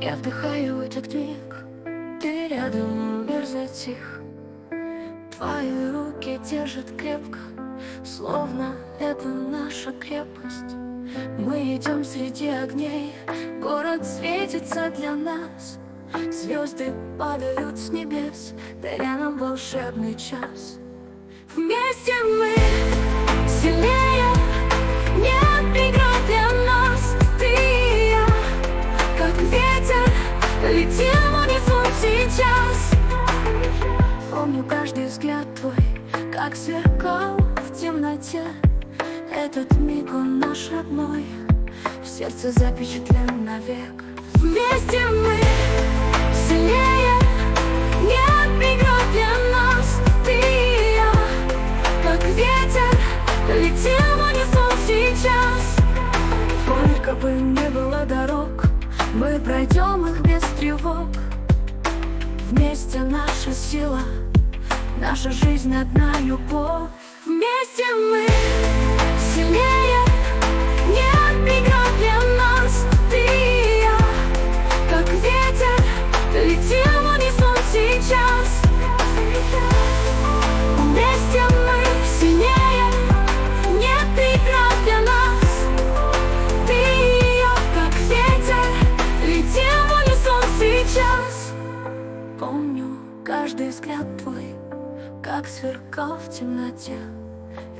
Я вдыхаю этот миг Ты рядом, мир затих. Твои руки держат крепко Словно это наша крепость. Мы идем среди огней Город светится для нас. Звезды падают с небес Даря нам волшебный час. Вместе В унисон сейчас? Помню каждый взгляд твой Как сверкал в темноте. Этот миг он наш родной. В сердце запечатлен навек. Вместе мы сильнее. Нет преград для нас Ты и я. Как ветер Летим в унисон сейчас. Сколько бы ни было дорог Мы пройдем их тревог. Вместе наша сила Наша жизнь одна любовь. Вместе мы сильнее Нет преград для нас Ты и я. Как ветер Летим в унисон сейчас каждый взгляд твой Как сверкал в темноте.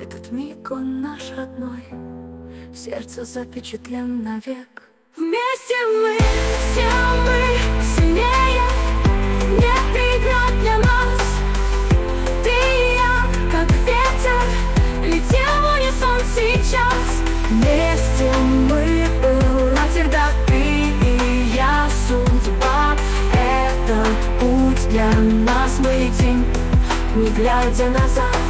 Этот миг он наш родной сердце запечатлен навек. Вместе мы, все мы сильнее. Нет преград для нас. Ты и я, как ветер Летим в унисон сейчас. Вместе для нас мы летим Не глядя назад